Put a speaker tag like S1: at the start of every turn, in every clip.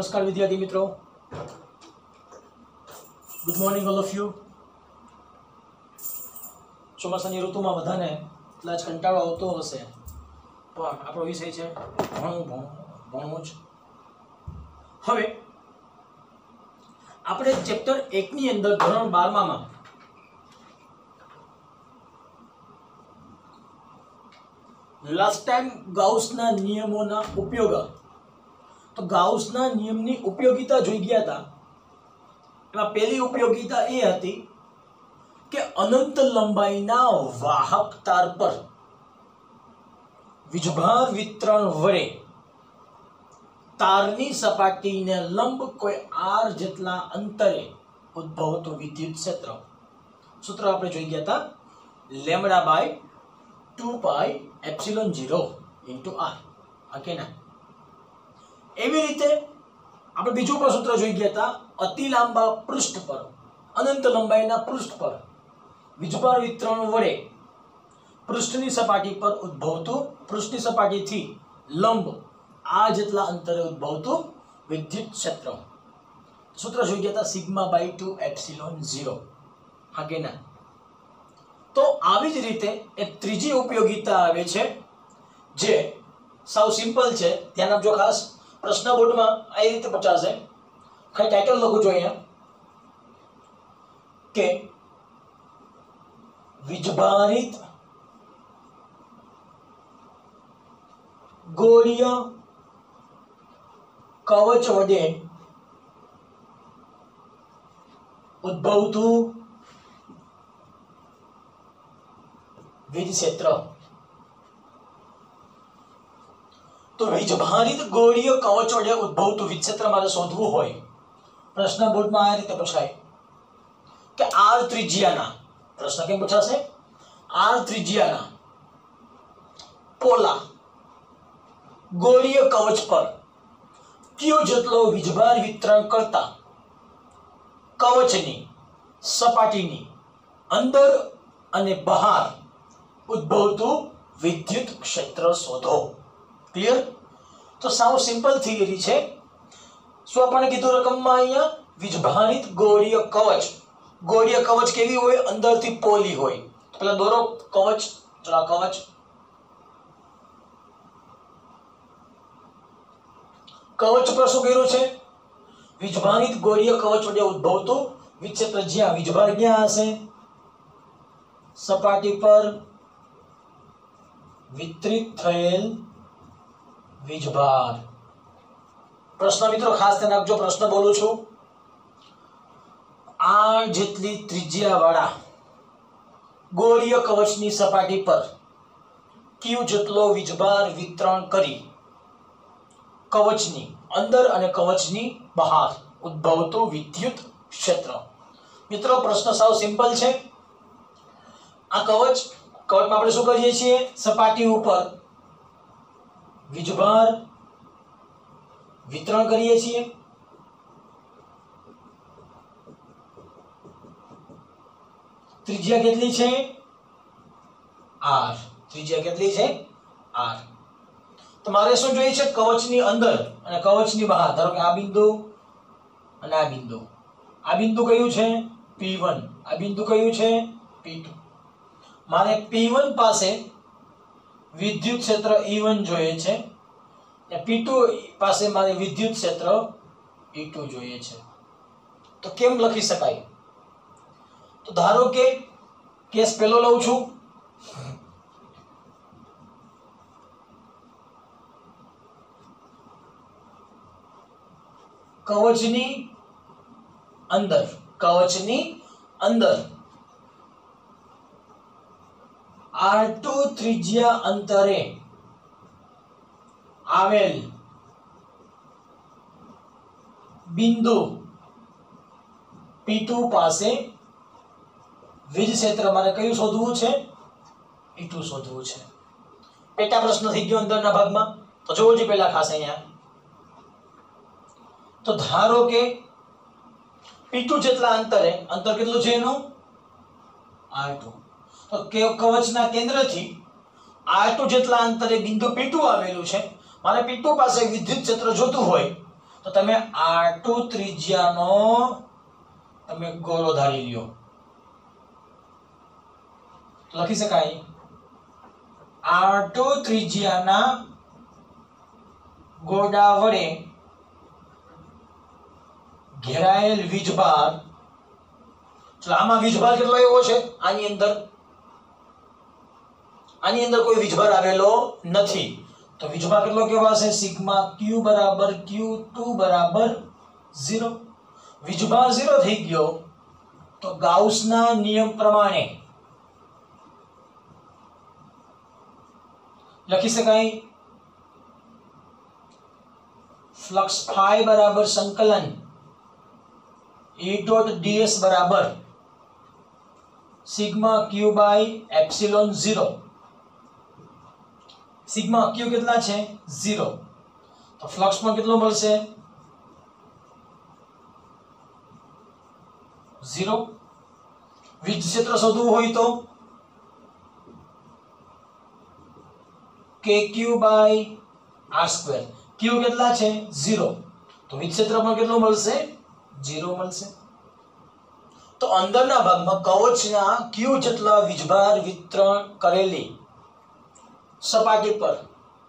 S1: નમસ્કાર વિદ્યાર્થી મિત્રો. Good morning all of you ચોમાસાની ઋતુમાં બધાને કદાચ કંટાળો આવતો હશે. પણ આપણો વિષય છે ભણવું ભણવું જ. હવે, આપણે ચેપ્ટર એકની અંદર ધોરણ બારમામાં લાસ્ટ ટાઈમ ગાઉસના નિયમોના ઉપયોગ તો ગાઉસના નિયમની ઉપયોગિતા જોઈ ગયા હતા. એમાં પહેલી ઉપયોગિતા એ હતી કે અનંત લંબાઈના વાહક તાર પર વીજભાર વિતરણ વડે તારની સપાટીને લંબ કોઈ આર જેટલા અંતરે ઉદ્ભવતું વિદ્યુત ક્ષેત્ર. સૂત્ર આપણે જોઈ ગયા હતા. Lambda by two pi epsilon zero into r. હા કે ના એવી રીતે આપણે બીજું પણ સૂત્ર જોઈ ગયા હતા, અતિ લાંબા પૃષ્ઠ પર, અનંત લંબાઈના પૃષ્ઠ પર વીજભાર વિતરણ વડે પૃષ્ઠની સપાટી પર ઉદ્ભવતું, પૃષ્ઠની સપાટીથી લંબ આ જેટલા અંતરે ઉદ્ભવતું વિદ્યુત ક્ષેત્ર. સૂત્ર જોઈ ગયા હતા, sigma by two epsilon zero. હા કે ના તો આવી જ રીતે એક ત્રીજી ઉપયોગિતા આવે છે, જે સાવ સિમ્પલ છે, ધ્યાન આપજો ખાસ. પ્રશ્ન બોર્ડમાં આ રીતે પૂછાશે ખાલી ટાઇટલ લખું છું અહીંયા કે વીજભારિત ગોળીય કવચ વડે ઉદ્ભવતું વીજ ક્ષેત્ર તો વીજભારિત ગોળીય કવચ વડે ઉદ્ભવતું વીજ ક્ષેત્ર મારે શોધવું હોય. પ્રશ્ન બોર્ડમાં આ રીતે પૂછાય. કે આર ત્રિજ્યાના, પ્રશ્ન કેમ પૂછાશે? આર ત્રિજ્યાના પોલા ગોળીય કવચ પર કયો જેટલો વીજભાર વિતરણ કરતા કવચની સપાટીની અંદર અને બહાર ઉદ્ભવતું વિદ્યુત ક્ષેત્ર શોધો. ક્લિયર તો સાવ સિમ્પલ થિયરી છે. શું આપણને કીધું રકમમાં અહીંયા? વીજભારિત ગોળીય કવચ. ગોળીય કવચ કેવી હોય? અંદરથી પોલી હોય. પેલા દોરો કવચ, ચલા કવચ. કવચ પર શું કર્યું છે? વીજભારિત ગોળીય કવચ વડે ઉદ્ભવતું વિક્ષેત્ર જ્યાં વીજભાર ક્યાં હશે? સપાટી પર વિતરિત થયેલ વીજભાર પ્રશ્ન મિત્રો, ખાસ ધ્યાન આપજો પ્રશ્ન બોલું છું. આ જેટલી ત્રિજ્યાવાળા ગોળીય કવચની સપાટી પર ક્યુ જેટલો વીજભાર વિતરણ કરી કવચની અંદર અને કવચની બહાર ઉદ્ભવતું વિદ્યુત ક્ષેત્ર. મિત્રો, પ્રશ્ન સાવ સિમ્પલ છે. આ કવચ, કવચમાં આપણે શું કરીએ છીએ? સપાટી ઉપર વીજભાર વિતરણ કરીએ છીએ. ત્રિજ્યા કેટલી છે? આર. ત્રિજ્યા કેટલી છે? આર. તો મારે શું જોઈએ છે? કવચની અંદર અને કવચની બહાર. ધારો કે આ બિંદુ અને આ બિંદુ. આ બિંદુ કયું છે? P one. આ બિંદુ કયું છે? P two. મારે પી વન પાસે વિદ્યુત ક્ષેત્ર E1 જોઈએ છે. અને P2 પાસે મારે વિદ્યુત ક્ષેત્ર E2 જોઈએ છે. તો કેમ લખી શકાય? તો ધારો કે કેસ પેલો લઉં છું. કવચની અંદર કવચની અંદર. આર ટુ ત્રિજ્યા અંતરે આવેલ બિંદુ પીટુ પાસે વીજ ક્ષેત્ર મારે કયું શોધવું છે? E2 શોધવું છે. પેટા પ્રશ્ન થઈ ગયો અંદરના ભાગમાં. તો જોવો જ પહેલા ખાસ અહીંયા. તો ધારો કે પીટુ જેટલા અંતરે, અંતર કેટલું છે એનું? R2 તો કે કવચના કેન્દ્રથી આટલું જેટલા અંતરે બિંદુ પીટું આવેલું છે, મારે પીટું પાસે વિદ્યુત ક્ષેત્ર જોતું હોય, તો તમે ટુ ત્રિજ્યાનો તમે ગોળો ધારી લ્યો. લખી શકાય? ટુ ત્રિજ્યાના ગોડા વડે ઘેરાયેલ વીજભાર ચલો આમાં વીજભાર કેટલો એવો છે? આની અંદર આની અંદર કોઈ વીજભાર આવેલો નથી. તો વીજભાર કેટલો કહેવાશે? સિગ્મા ક્યુ બરાબર ક્યુ ટુ બરાબર ઝીરો. વીજભાર ઝીરો થઈ ગયો તો ગાઉસના નિયમ પ્રમાણે લખી શકાય. ફ્લક્સ ફાઈ બરાબર સંકલન. E ડોટ ds બરાબર. Sigma Q by epsilon zero. Sigma Q કેટલા છે? ઝીરો. તો ફ્લક્સમાં કેટલો મળશે? ઝીરો. વીજ ક્ષેત્ર શોધવું હોય તો? કે ક્યુ બાય આર ક્યુ કેટલા છે? ઝીરો. તો વીજ પણ કેટલું મળશે? ઝીરો મળશે. તો અંદરના ભાગમાં કવચના ક્યુ જેટલા વીજભાર વિતરણ કરેલી સપાટી પર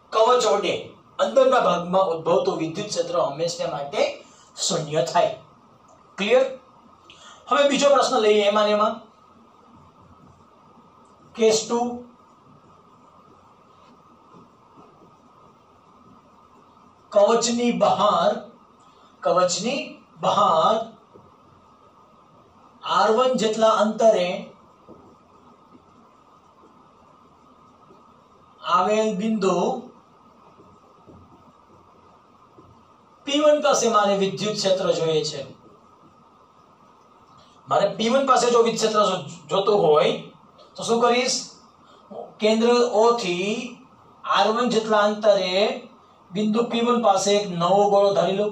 S1: કવચ ઓડે અંદરના ભાગમાં ઉદ્ભવતું વિદ્યુત ક્ષેત્ર હંમેશા માટે શૂન્ય થાય. ક્લિયર હવે બીજો પ્રશ્ન લઈએ એમાં એમાં. કેસ ટુ કવચની બહાર કવચની બહાર આર જેટલા અંતરે આવેલ બિંદુ P1 પાસે મારે વિદ્યુત ક્ષેત્ર જોઈએ છે. મારે P1 પાસે જો વિદ્યુત ક્ષેત્ર જોતું હોય, તો શું કરીશ? કેન્દ્ર O થી R1 જેટલા અંતરે બિંદુ P1 પાસે એક નવો ગોળો ધારી લો.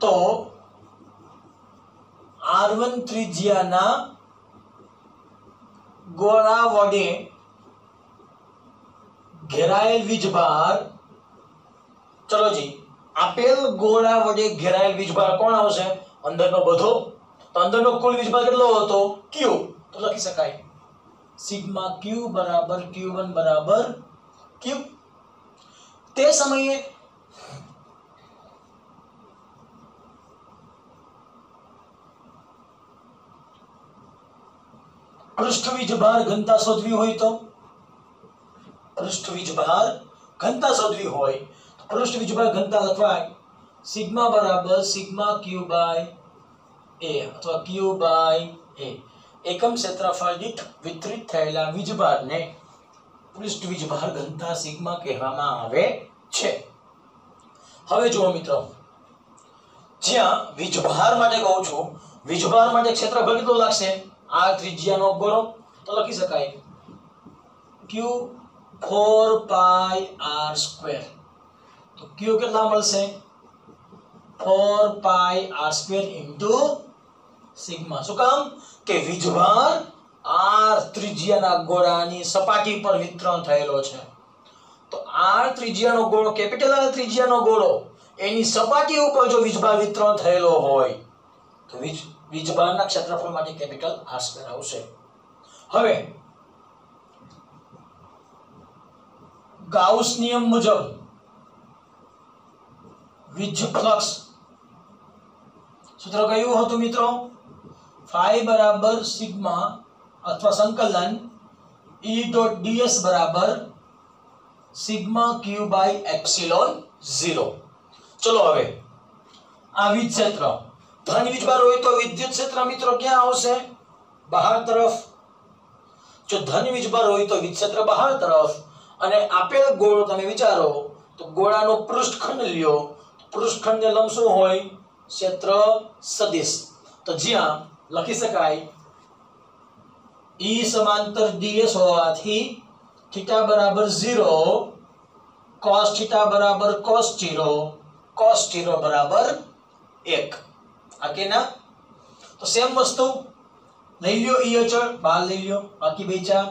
S1: તો R1 ત્રિજ્યાના ગોળા વડે ઘેરાયેલ વીજભાર. ચલો જી, આપેલ ગોળા વડે ઘેરાયેલ વીજભાર કોણ આવશે? અંદરનો બધો? તો અંદરનો કુલ વીજભાર કેટલો હતો? ક્યુ તો લખી શકાય. સિગ્મા ક્યુ બરાબર ક્યુ વન બરાબર ક્યુ તે સમયે પૃષ્ઠ બહાર ઘનતા શોધવી હોય તો? પૃષ્ઠ બહાર ઘનતા શોધવી હોય તો પૃષ્ઠ બહાર ઘનતા લખવાય. સિગ્મા બરાબર સિગ્મા ક્યુ બાય એ અથવા ક્યુ બાય એ. એકમ ક્ષેત્રફળ દીઠ વિતરિત થયેલા વીજભારને પૃષ્ઠવીજ બહાર ઘનતા સિગ્મા કહેવામાં આવે છે. હવે જુઓ મિત્રો, જ્યાં વીજભાર માટે કહું છું વીજભાર માટે ક્ષેત્રફળ કેટલું લાગશે? આ ત્રિજ્યાનો ગોળો, તો લખી શકાય. Q four pi R square તો ક્યુ કેટલા મળશે? Four pi R square into sigma શું કામ? કે વીજભાર આર ત્રિજ્યાના ગોળાની સપાટી પર વિતરણ થયેલો છે. તો આર ત્રિજ્યાનો ગોળો, કેપિટલ આર ત્રિજ્યાનો ગોળો, એની સપાટી ઉપર જો વીજભાર વિતરણ થયેલો હોય તો વીજ, વીજભારના ક્ષેત્રફળ માટે કેપિટલ આર સ્ક્વેર આવશે હવે, ગાઉસ નિયમ મુજબ, વીજ ફ્લક્સ સૂત્ર કયું હતું મિત્રો? ફાઈ બરાબર સિગ્મા અથવા સંકલન ઈ ડોટ ડીએસ બરાબર sigma Q by epsilon zero. ચલો હવે, આ વીજ ક્ષેત્ર ધન વીજભાર હોય તો વિદ્યુત ક્ષેત્ર મિત્રો ક્યાં આવશે? બહાર તરફ. જો ધન વીજભાર હોય તો ક્ષેત્ર બહાર તરફ. અને આપેલ ગોળો તમે વિચારો, તો ગોળાનો પૃષ્ઠખંડ લ્યો. પૃષ્ઠખંડને લંબ શું હોય ક્ષેત્ર સદિશ. તો જ્યાં લખી શકાય ઈ સમાંતર ds હોવાથી થીટા બરાબર 0 cos થીટા બરાબર cos 0 cos 0 બરાબર 1 આ કે ના? તો સેમ વસ્તુ. લઈ લ્યો ઈ અચળ, બહાર લઈ લ્યો. બાકી બેચા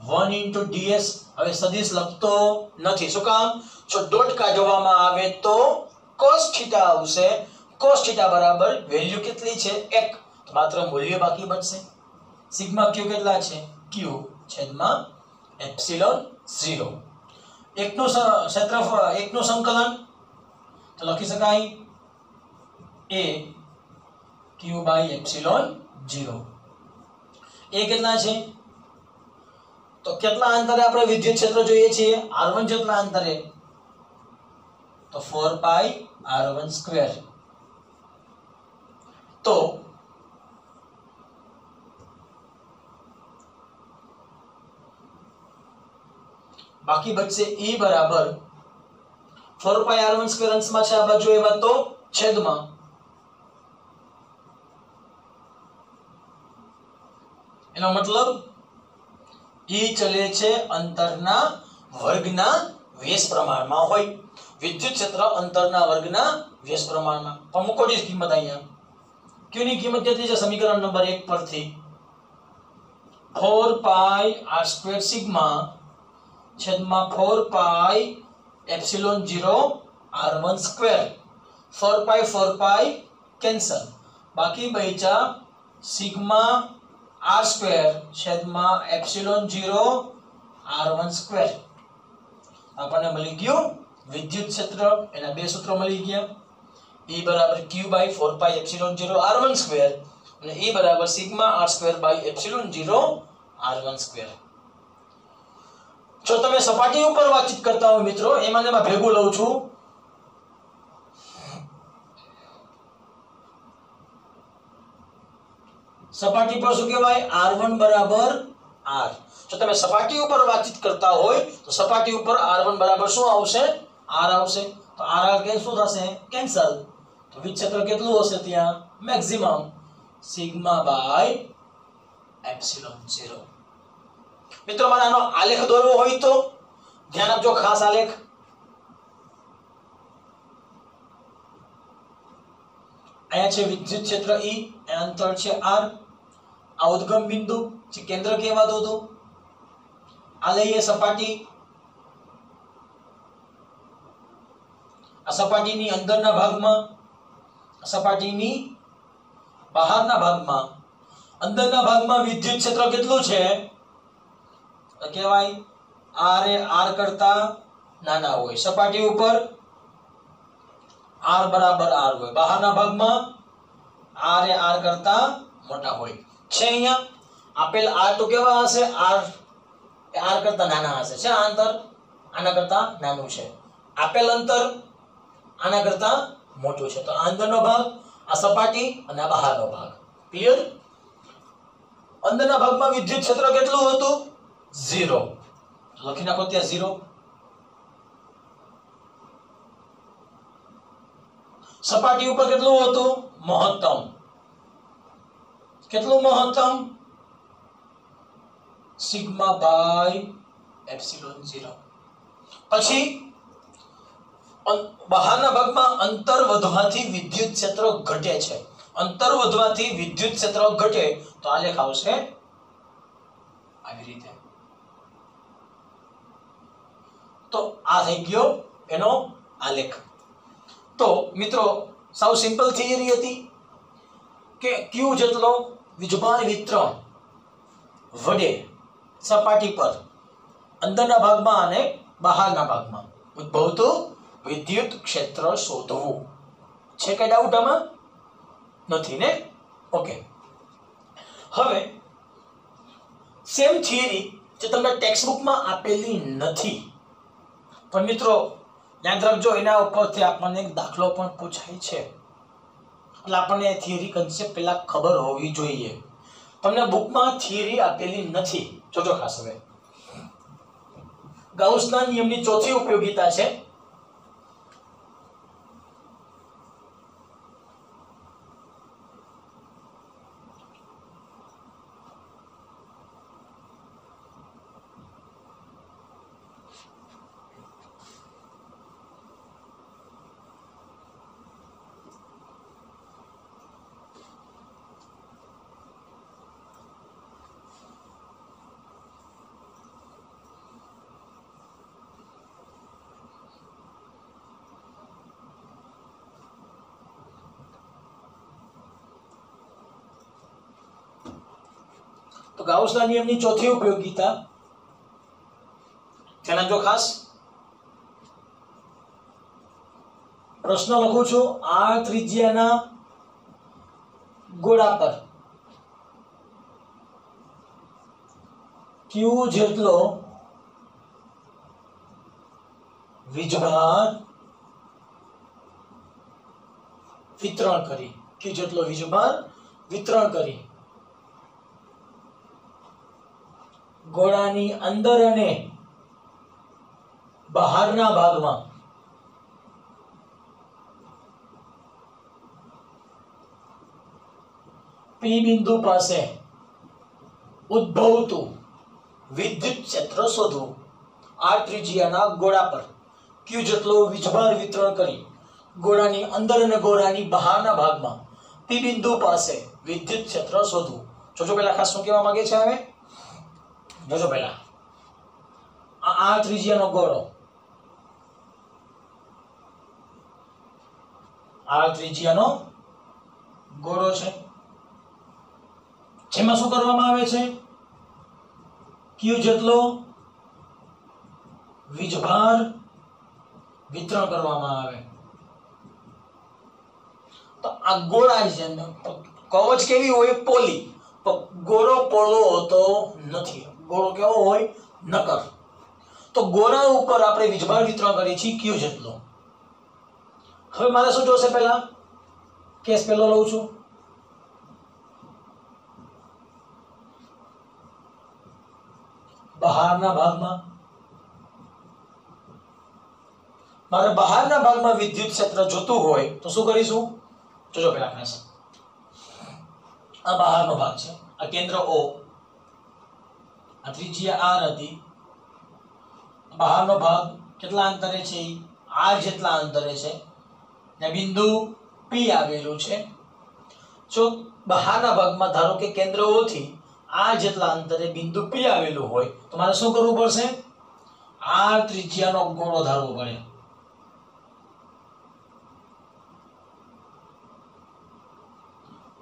S1: વન ઇન્ટુ ડીએસ હવે સદિશ લખતો નથી. શું કામ? જો ડોટ કાઢવામાં આવે તો cos થીટા આવશે. Cos થીટા બરાબર વેલ્યુ કેટલી છે? એક. માત્ર મૂલ્ય બાકી બચશે સિગ્મા ક્યુ કેટલા છે? ક્યુ છેદમાં એપ્સિલોન 0 એકનું ક્ષેત્રફળ, એકનું સંકલન. તો લખી શકાય? એ ક્યુ બાય એપ્સિલોન 0 એ કેટલા છે? તો કેટલા અંતરે આપણે વિદ્યુત ક્ષેત્ર જોઈએ છીએ? R1 જેટલા અંતરે. તો 4 પાઈ r1 સ્ક્વેર તો બાકી બચશે e બરાબર 4 પાઈ r1 સ્ક્વેર અંશમાં છે આ બાજુ એવા તો છેદમાં. એનો મતલબ, ઈ ચલે છે અંતરના વર્ગના વેશ પ્રમાણમાં હોય. વિદ્યુત ક્ષેત્ર અંતરના વર્ગના વેશ પ્રમાણમાં. પણ મૂકો જ કિંમત અહીંયા. ક્યુની કિંમત કેટલી છે? સમીકરણ નંબર એક પરથી. 4 પાઈ આર સ્ક્વેર સિગ્મા છેદમાં 4 pi epsilon 0 r1 square 4 pi 4 pi cancel બાકી બચ્યા સિગ્મા r સ્ક્વેર છેદમાં એપ્સિલોન 0 r1 સ્ક્વેર આપણને મળી ગયું વિદ્યુત ક્ષેત્ર, એના બે સૂત્રો મળી ગયા. E બરાબર q બાય 4 પાઈ એપ્સિલોન 0 r1 સ્ક્વેર અને E બરાબર sigma r square by epsilon 0 r1 square જો તમે સપાટી ઉપર વાતચીત કરતા હો મિત્રો, એમાં એમાં ભેગું લઉં છું. સપાટી પર શું કહેવાય? R1 બરાબર r. જો તમે સપાટી ઉપર વાતચીત કરતા હોય, તો સપાટી ઉપર r1 બરાબર શું આવશે? R આવશે. તો r r કે શું થશે? કેન્સલ તો વિક્ષેત્ર કેટલું હશે ત્યાં? મેક્સિમમ સિગ્મા બાય એપ્સિલોન 0 મિત્રો મને આનો આલેખ દોરવો હોય તો ધ્યાન આપજો ખાસ આલેખ. અહીંયા છે વિદ્યુત ક્ષેત્ર ઈ એ અંતર છે R. આ ઉદ્ગમ બિંદુ જે કેન્દ્ર કહેવાતો હતું. આ લઈએ સપાટી. આ સપાટીની અંદરના ભાગમાં સપાટીની બહારના ભાગમાં. અંદરના ભાગમાં વિદ્યુત ક્ષેત્ર કેટલું છે? કહેવાય આર એ આર કરતા નાના હોય. સપાટી ઉપર આર બરાબર આર હોય. બહારના ભાગમાં આર એ આર કરતા મોટા હોય. છે અહીંયા? આપેલ R તો કેવા હશે? એ R કરતા નાના હશે. છે આ અંતર? આના કરતા નાનું છે. આપેલ અંતર? આના કરતા મોટું છે. તો આ અંદરનો ભાગ, આ સપાટી અને આ બહારનો ભાગ. ક્લિયર અંદરના ભાગમાં વિદ્યુત ક્ષેત્ર કેટલું હતું? ઝીરો લખી નાખો ત્યાં ઝીરો સપાટી ઉપર કેટલું હતું? મહત્તમ. કેટલું મહત્તમ? સિગ્મા બાય એપ્સિલોન 0 પછી બહારના ભાગમાં અંતર વધવાથી વિદ્યુત ક્ષેત્ર ઘટે છે. અંતર વધવાથી વિદ્યુત ક્ષેત્ર ઘટે. તો આલેખ આવશે આવી રીતે. તો આ થઈ ગયો એનો આલેખ. તો મિત્રો, સાવ સિમ્પલ થિયરી હતી કે ક્યુ જેટલો વીજભાર વિતરણ, વડે, સપાટી પર, અંદરના ભાગમાં અને બહારના ભાગમાં. ઉદ્ભવતું વિદ્યુત ક્ષેત્ર શોધવું. છે કઈ ડાઉટ આમાં? નથી ને? ઓકે હવે સેમ થિયરી જે તમને ટેક્સ્ટ બુકમાં આપેલી નથી. પણ મિત્રો, યાદ રાખજો, એના ઉપરથી આપણને એક દાખલો પણ પૂછાય છે. એટલે આપણને થિયરી કન્સેપ્ટ પહેલા ખબર હોવી જોઈએ. તમને બુકમાં થિયરી આપેલી નથી. જોજો ખાસ હવે. ગાઉસના નિયમની ચોથી ઉપયોગિતા છે તો ગાઉસના નિયમની ચોથી ઉપયોગીતા. ધ્યાન જો ખાસ પ્રશ્ન લખું છું, આ ત્રિજ્યાના ગોળા પર. ક્યુ જેટલો વીજભાર વિતરણ કરી. ક્યુ જેટલો વીજભાર વિતરણ કરી. ગોળાની અંદર અને બહારના ભાગમાં. પી બિંદુ પાસે ઉદ્ભવતું વિદ્યુત ક્ષેત્ર શોધવું. આ ત્રિજ્યાના ગોળા પર ક્યુ જેટલો વીજભાર વિતરણ કરી ગોળાની અંદર અને ગોળાની બહારના ભાગમાં પી બિંદુ પાસે વિદ્યુત ક્ષેત્ર શોધવું. જોજો પેલા ખાસ શું કહેવા માંગે છે હવે? જોજો પહેલા. આ ત્રિજ્યાનો ગોળો. આ ત્રિજ્યાનો ગોળો છે. જેમાં શું કરવામાં આવે છે? ક્યુ જેટલો વીજભાર વિતરણ કરવામાં આવે. તો આ ગોળા છે. કવચ કેવી હોય? પોલી. ગોળો પોળો હોતો નથી. ગોળો કેવો હોય? નકર. તો ગોળા ઉપર આપણે વીજભાર વિતરણ કરીએ છીએ ક્યુ જેટલો. હવે મારે શું જોશે પહેલા? કેસ પહેલો લઉં છું. બહારના ભાગમાં. મારે બહારના ભાગમાં વિદ્યુત ક્ષેત્ર જોતું હોય તો શું કરીશું? જોજો પેલા આ બહારનો ભાગ છે. આ કેન્દ્ર ઓ આ ત્રિજ્યા આર હતી. બહારનો ભાગ કેટલા અંતરે છે? આર જેટલા અંતરે છે. ને બિંદુ પી આવેલું છે. જો બહારના ભાગમાં ધારો કે કેન્દ્ર O થી આ જેટલા અંતરે બિંદુ પી આવેલું હોય, તો મારે શું કરવું પડશે? આર ત્રિજ્યાનો ગોળો ધારવો પડે.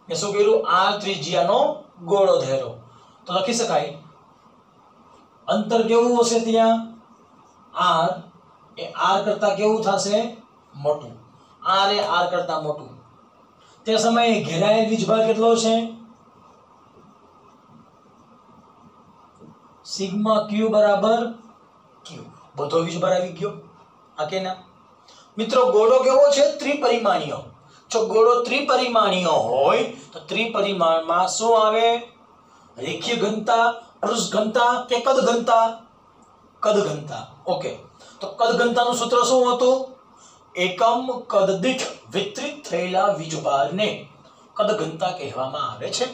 S1: મેં શું કર્યું? આર ત્રિજ્યાનો ગોળો ધેરો તો લખી શકાય અંતર કેવું હશે ત્યાં? આર એ આર કરતા કેવું થશે? મોટું. આર એ આર કરતા મોટું. તે સમયે ઘેરાયેલ વીજભાર કેટલો છે? સિગ્મા ક્યુ બરાબર ક્યુ. બધો વીજભાર આવી ગયો. આ કે ના મિત્રો, ગોળો કેવો છે? ત્રિપરિમાણીય. જો ગોળો ત્રિપરિમાણીય હોય, તો ત્રિપરિમાણમાં શું આવે? રેખીય ઘનતા પૃષ્ઠ ઘનતા કે કદ ઘનતા કદ ઘનતા ઓકે તો કદ ઘનતાનું સૂત્ર શું હતું? એકમ કદ દીઠ વિતરિત થયેલા વીજભારને કદ ઘનતા કહેવામાં આવે છે.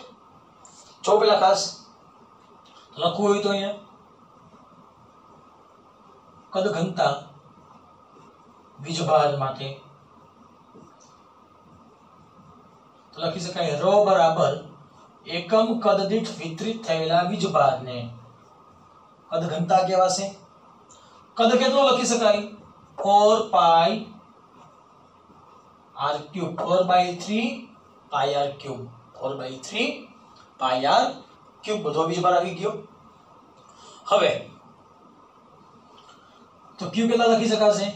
S1: જો પેલા ખાસ લખવું હોય તો અહીંયા. કદ ઘનતા વીજભાર માટે. લખી શકાય રો બરાબર એકમ કદ દીઠ વિતરિત થયેલા વીજભારને કદ ઘનતા કહેવાશે કદ કેટલો લખી શકાય four pi R cube four by three pi R cube four by three pi R cube બધો વીજભાર આવી ગયો હવે તો ક્યુ કેટલા લખી શકાશે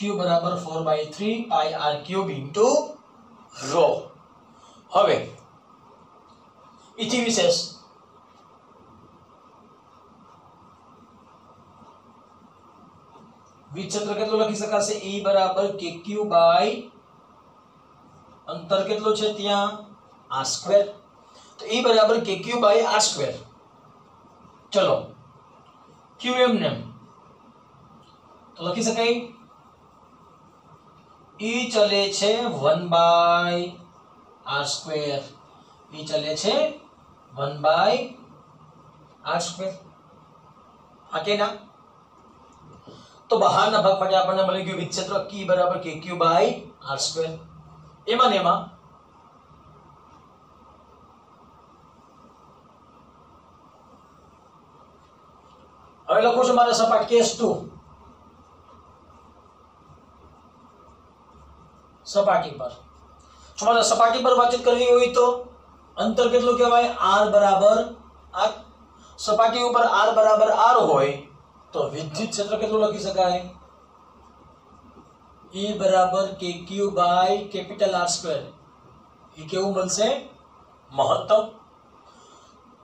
S1: ક્યુ બરાબર four by three pi R cube into rho હવે ઇથી વિશેષ વિક્ષેત્ર કેટલું લખી શકાશે? E બરાબર KQ બાય અંતર કેટલું છે ત્યાં? r સ્ક્વેર તો E બરાબર KQ બાય r સ્ક્વેર ચલો, Q એમ. નેમ તો લખી શકાય? E ચલે છે 1 બાય આર સ્ક્વેર ઈ ચલે છે 1 બાય આર સ્ક્વેર આ ના? તો બહારના ભાગ માટે આપણને મળી ગયું વિક્ષેત્ર કી બરાબર કે ક્યુ બાય આર સ્ક્વેર એમાં ને એમાં? હવે લખું છું મારે સપાટ કેસ ટુ સપાટી પર. તમારે સપાટી પર વાતચીત કરવી હોય તો અંતર કેટલું કહેવાય? આર બરાબર આર. સપાટી ઉપર આર બરાબર આર હોય તો વિદ્યુત ક્ષેત્ર કેટલું લખી શકાય? એ બરાબર K Q by capital R square. એ કેવું બનશે મહત્તમ.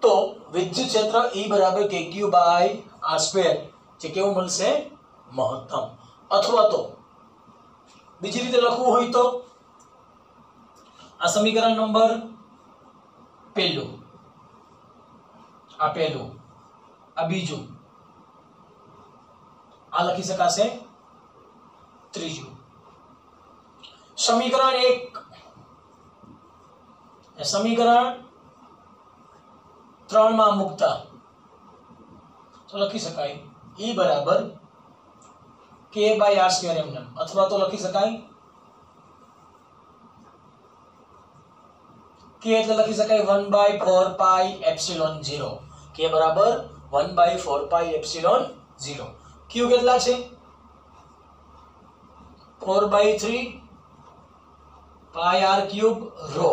S1: તો વિદ્યુત ક્ષેત્ર એ બરાબર કે ક્યુ બાય આર સ્ક્વેર. જે કેવું મળશે? મહત્તમ. અથવા તો બીજી રીતે લખવું હોય તો આ સમીકરણ નંબર પહેલું, આ પહેલું, આ બીજું, આ લખી શકાશે ત્રીજું. સમીકરણ એક સમીકરણ સમીકરણ ત્રણમાં મૂકતા, તો લખી શકાય. ઈ બરાબર કે બાય આર સ્ક્વેર એમ અથવા તો લખી શકાય કે એટલે લખી શકાય one by four pi epsilon zero K બરાબર one by four pi epsilon zero Q કેટલા છે? Four by three pi R cube rho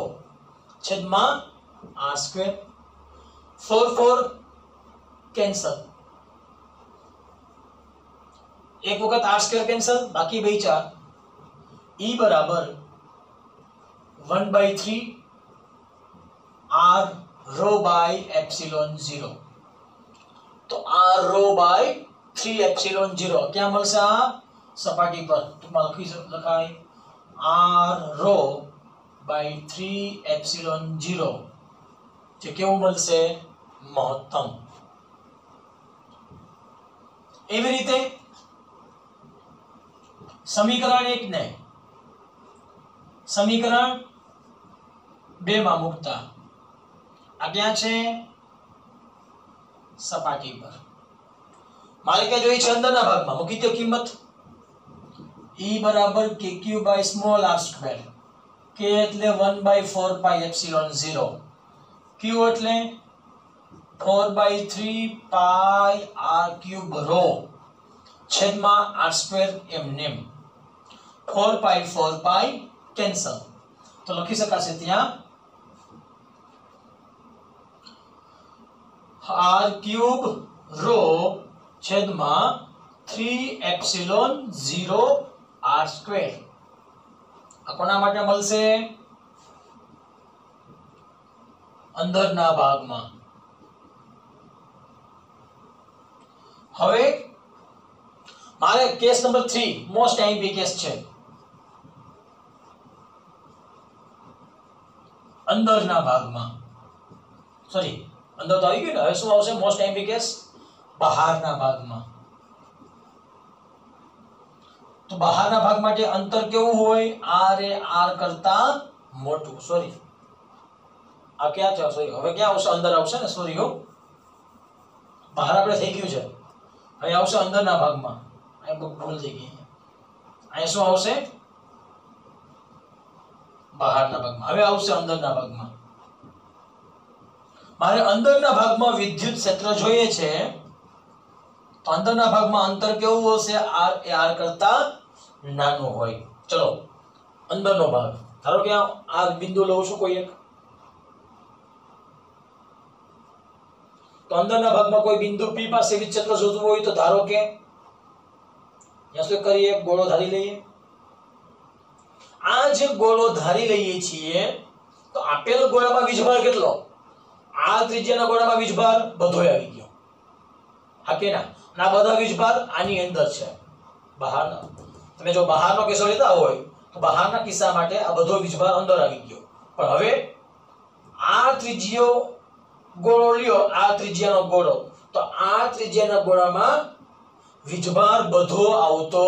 S1: છેદમાં R square four four cancel એક વખત આર સ્ક્વેર કેન્સલ બાકી બે ચાર. ઈ બરાબર one by three R rho by epsilon zero તો R rho by three epsilon zero ક્યાં મળશે આ? સપાટી પર. ટૂંકમાં લખી લખાય. R rho by three epsilon zero જે કેવું મળશે? મહત્તમ. એવી રીતે સમીકરણ એક ને. સમીકરણ બે માં મૂકતા. આ ક્યાં છે? સપાટી પર. માલિકે જોઈ છે અંદરના ભાગમાં. મૂકી દો કિંમત. E બરાબર Q by small r square K એટલે one by four pi epsilon zero Q એટલે four by three pi R cube rho છેદમાં r સ્ક્વેર એમ name. Four pi four pi cancel તો લખી શકાશે ત્યાં આર ક્યુબ રો છેદમાં three epsilon zero R square આ કોના માટે મળશે અંદરના ભાગમાં હવે મારે કેસ નંબર થ્રી મોસ્ટ આઈમ્પી કેસ છે અંદરના ભાગમાં. સોરી અંદર તો આવી ગયું ને? હવે શું આવશે? મોસ્ટ આઈમ્પી કેસ બહારના ભાગમાં. તો બહારના ભાગ માટે અંતર કેવું હોય? આર એ આર કરતા મોટું. સોરી આ ક્યાં છે? સોરી હવે ક્યાં આવશે? અંદર આવશે ને? સોરી હો. બહાર આપણે થઈ ગયું છે. હવે આવશે અંદરના ભાગમાં. અહીં બહુ ભૂલ થઈ ગઈ. અહીં શું આવશે? બહારના ભાગમાં. હવે આવશે અંદરના ભાગમાં. મારે અંદરના ભાગમાં વિદ્યુત ક્ષેત્ર જોઈએ છે, તો અંદરના ભાગમાં અંતર કેવું હશે? આર એ આર કરતા નાનું હોય. ચલો, અંદરનો ભાગ. ધારો કે આ બિંદુ લઉં છું કોઈ એક. તો અંદરના ભાગમાં કોઈ બિંદુ પી પાસે વિદ્યુત ક્ષેત્ર શોધવું હોય તો ધારો કે ત્યાં શું કરીએ, ગોળો ધારી લઈએ. આ જે ગોળો ધારી લઈએ છીએ, તો આપેલ ગોળામાં વીજભાર કેટલો? આ ત્રિજ્યાના ગોળામાં વીજભાર બધોય આવી ગયો. હા કે ના? આ બધા વીજભાર આની અંદર છે. બહારના. તમે જો બહારનો કિસ્સો લેતા હોય, તો બહારના કિસ્સા માટે આ બધો વીજભાર અંદર આવી ગયો. પણ હવે આ ત્રિજ્યો ગોળો લ્યો, આ ત્રિજ્યાનો ગોળો, તો આ ત્રિજ્યાના ગોળામાં વીજભાર બધો આવતો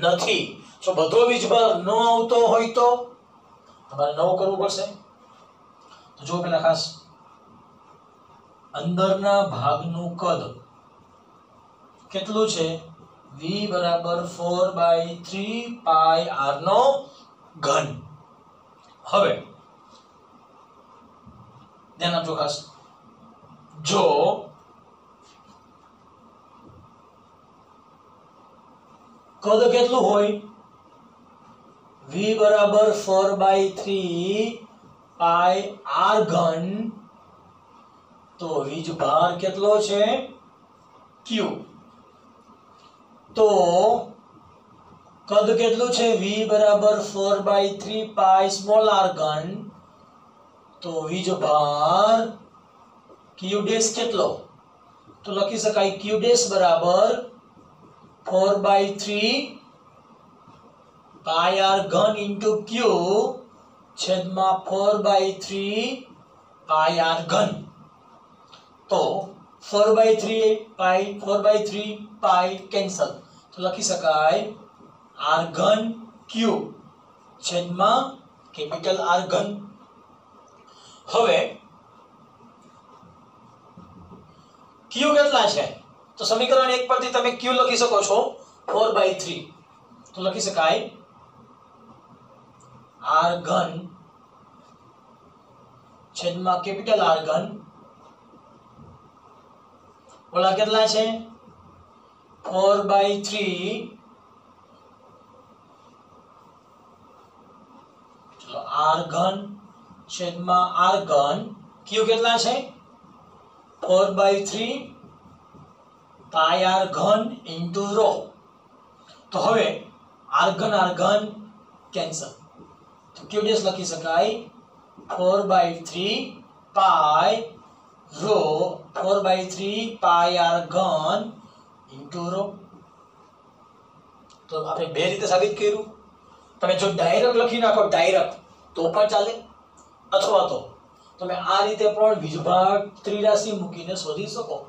S1: નથી. જો બધો વીજભાર ન આવતો હોય તો તમારે નવું કરવું પડશે. તો જો પેલા ખાસ. અંદરના ભાગનું કદ કેટલું છે? V બરાબર four by three pi R નો ઘન. હવે, ધ્યાન આપજો ખાસ. જો કદ કેટલું હોય? V બરાબર four by three pi R ઘન. તો વીજ ભાર કેટલો છે? ક્યુ તો કદ કેટલું છે? v બરાબર four by three pi small R ઘન. તો વીજ ભાર ક્યુ ડેશ કેટલો? તો લખી શકાય ક્યુ ડેશ બરાબર four by three pi R ઘન ઇન્ટુ ક્યુ છેદમાં four by three pi R ઘન તો four by three pi four by three pi cancel તો લખી શકાય આર ઘન ક્યુ છેદમાં કેપિટલ આર ઘન. હવે ક્યુ કેટલા છે? તો સમીકરણ એક પરથી તમે ક્યુ લખી શકો છો. ફોર બાય થ્રી તો લખી શકાય આર ઘન છેદમાં કેપિટલ આર ઘન ઓલા કેટલા છે ફોર બાય થ્રી ચલો આર ઘન છેદમાં આર ઘન ક્યુ કેટલા છે four by three pi R ઘન ઇન્ટુ રો તો હવે આર ઘન આર ઘન કેન્સલ તો કયો ડેશ લખી શકાય four by three pi rho four by three pi R ઘન ઇન્ટુ રો તો આપણે બે રીતે સાબિત કર્યું તમે જો ડાયરેક્ટ લખી નાખો ડાયરેક્ટ તો પણ ચાલે અથવા તો તમે આ રીતે પણ વીજભાગ ત્રિરાશી મૂકીને શોધી શકો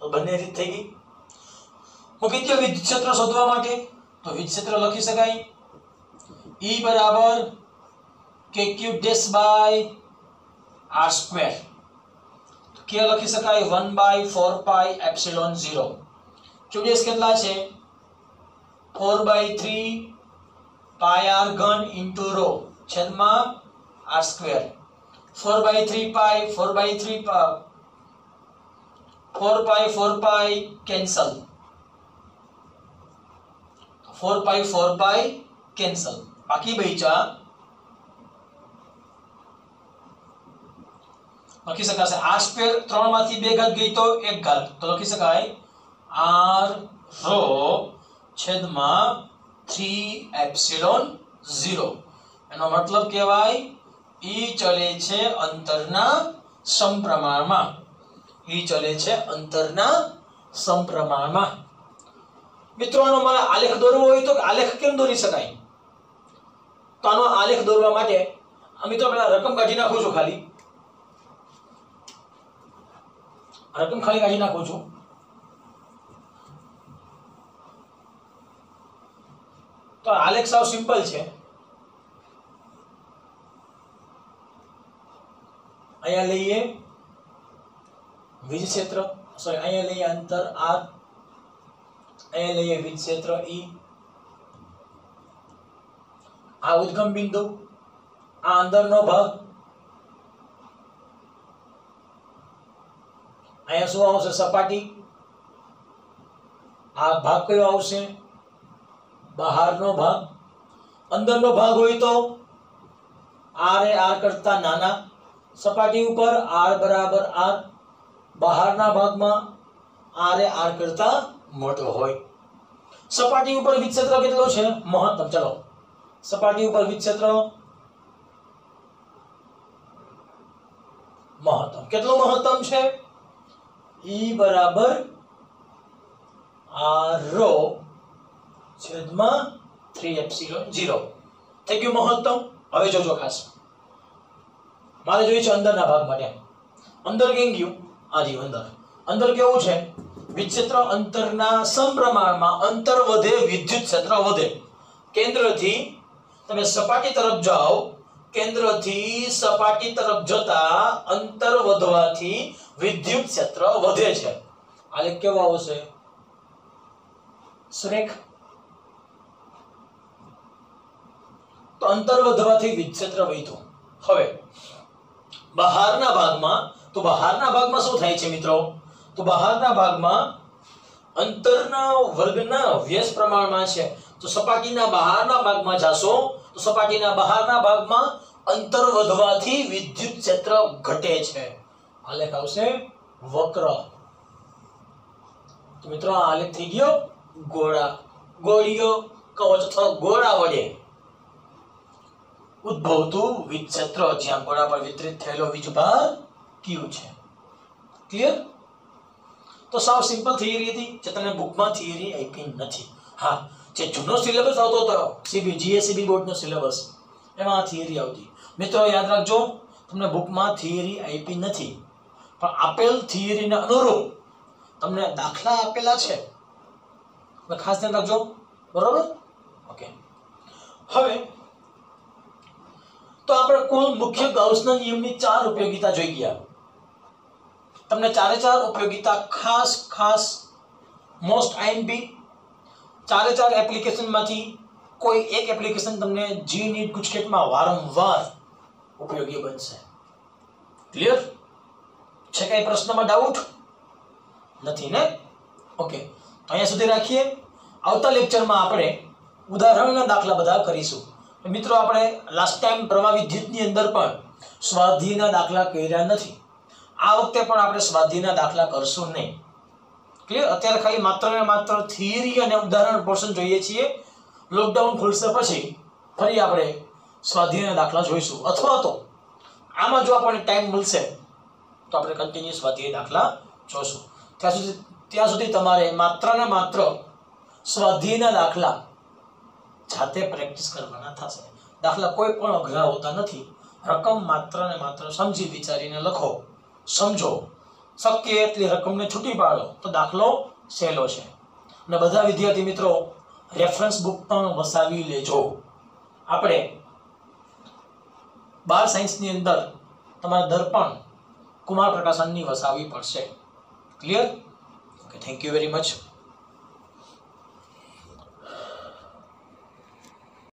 S1: તો બંને રીત થઈ ગઈ મૂકી દો વિદ્યુત ક્ષેત્ર શોધવા માટે તો વિદ્યુત ક્ષેત્ર લખી શકાય E બરાબર K Q dash by R square કે લખી શકાય one by four pi epsilon zero Q dash કેટલા છે? Four by three pi R ઘન ઇન્ટુ રો છેદમાં R square four by three pi four by three four pi four pi cancel four pi four pi cancel બચ્યા લખી શકાશે. R square ત્રણમાંથી બે ઘાત ગઈ તો એક ઘાત. તો લખી શકાય. આર રો છેદમાં થ્રી એપ્સિલોન ઝીરો. એનો મતલબ કહેવાય ઈ ચલે છે અંતરના સમપ્રમાણમાં. ઈ ચલે છે અંતરના સમપ્રમાણમાં. મિત્રો, આનો મારે આલેખ દોરવો હોય તો આલેખ કેમ દોરી શકાય? તો આનો આલેખ દોરવા માટે અમે મિત્રો પેલા રકમ કાઢી નાખું છું ખાલી. રકમ ખાલી કાઢી નાખું છું. તો આલેખ સાવ સિમ્પલ છે. અહીંયા લઈએ વીજ ક્ષેત્ર સોરી અહીંયા લઈએ અંતર, આર. અહીંયા લઈએ વીજ ક્ષેત્ર ઈ. આ ઉદ્ગમ બિંદુ, આ અંદરનો ભાગ. અહીંયા શું આવશે? સપાટી. આ ભાગ કયો આવશે? બહારનો ભાગ. અંદરનો ભાગ હોય તો આર એ આર કરતા નાના. સપાટી ઉપર આર બરાબર આર. બહારના ભાગમાં આર એ આર કરતા મોટો હોય. સપાટી ઉપર વિક્ષેત્ર કેટલો છે? મહત્તમ. ચલો. સપાટી ઉપર વિક્ષેત્ર મહત્તમ. કેટલું મહત્તમ છે? ઈ બરાબર આર છેદમાં થ્રી એપ્સિલોન ઝીરો. થઈ ગયું મહત્તમ? હવે જોજો ખાસ. મારે જોઈએ છે અંદરના ભાગ માટે. અંદર કેમ ગયું? આ જી અંદર. અંદર કેવું છે? વિક્ષેત્ર અંતરના સમપ્રમાણમાં અંતર વધે, વિદ્યુત ક્ષેત્ર વધે. કેન્દ્રથી તમે સપાટી તરફ જાઓ કેન્દ્રથી સપાટી તરફ જતા અંતર વધવાથી વિદ્યુત ક્ષેત્ર વધે છે. આલે કેવો આવશે? સુરેખ. તો અંતર વધવાથી વિદ્યુત ક્ષેત્ર વધ્યું હવે બહારના ભાગમાં તો બહારના ભાગમાં શું થાય છે મિત્રો? તો બહારના ભાગમાં અંતરના વર્ગના વ્યસ્ત પ્રમાણમાં છે. તો સપાટીના બહારના ભાગમાં જાશો, તો સપાટીના બહારના ભાગમાં અંતર વધવાથી વિદ્યુત ક્ષેત્ર ઘટે છે. આલેખ આવશે વક્ર. તો મિત્રો, આ આલેખ થઈ ગયો ગોળા. ગોળીઓ કહો છો ગોળા વડે ઉદ્ભવતું વીજ ક્ષેત્ર જ્યાં ગોળા પર વિતરિત થયેલો વીજભાર કયું છે. ક્લિયર તો સાવ સિમ્પલ થિયરી હતી જે તમને બુકમાં થિયરી આપી નથી. હા જે જૂનો સિલેબસ આવતો હતો સીબી જીએસસીબી બોર્ડનો સિલેબસ એમાં આ થિયરી આવતી. મિત્રો, યાદ રાખજો, તમને બુકમાં થિયરી આપી નથી, પણ આપેલ થિયરીને અનુરૂપ તમને દાખલા આપેલા છે. ખાસ ધ્યાન રાખજો, બરોબર? ઓકે હવે, તો આપણે કુલ મુખ્ય ગાઉસના નિયમની ચાર ઉપયોગિતા જોઈ ગયા. તમને ચારે ચાર ઉપયોગિતા ખાસ ખાસ મોસ્ટ આઈએમપી ચારે ચાર એપ્લિકેશનમાંથી કોઈ એક એપ્લિકેશન તમને જી નીટ ગુજકેટમાં વારંવાર ઉપયોગી બનશે. ક્લિયર છે કઈ પ્રશ્નમાં ડાઉટ નથી ને? ઓકે તો અહીંયા સુધી રાખીએ. આવતા લેક્ચરમાં આપણે ઉદાહરણના દાખલા બધા કરીશું. મિત્રો, આપણે લાસ્ટ ટાઈમ પ્રવાહ વિદ્યુતની અંદર પણ સ્વાધ્યાયના દાખલા કર્યા નથી. આ વખતે પણ આપણે સ્વાધ્યાયના દાખલા કરશું નહીં. ક્લિયર અત્યારે ખાલી માત્ર ને માત્ર થિયરી અને ઉદાહરણ પોર્શન જોઈએ છીએ. લોકડાઉન ખુલશે પછી ફરી આપણે સ્વાધ્યાયના દાખલા જોઈશું. અથવા તો આમાં જો આપણને ટાઈમ મળશે, તો આપણે કન્ટિન્યુ સ્વાધ્યાય દાખલા જોશું. ત્યાં સુધી ત્યાં સુધી તમારે માત્ર ને માત્ર સ્વાધ્યાયના દાખલા જાતે પ્રેક્ટિસ કરવાના થશે. દાખલા કોઈ પણ અઘરા હોતા નથી. રકમ માત્ર ને માત્ર સમજી વિચારીને લખો. સમજો. શક્ય એટલી રકમને છૂટી પાડો તો દાખલો સહેલો છે. અને બધા વિદ્યાર્થી મિત્રો રેફરન્સ બુક પણ વસાવી લેજો. આપણે બાર સાયન્સની અંદર તમારે દર્પણ કુમાર પ્રકાશનની વસાવવી પડશે. Clear okay thank you very much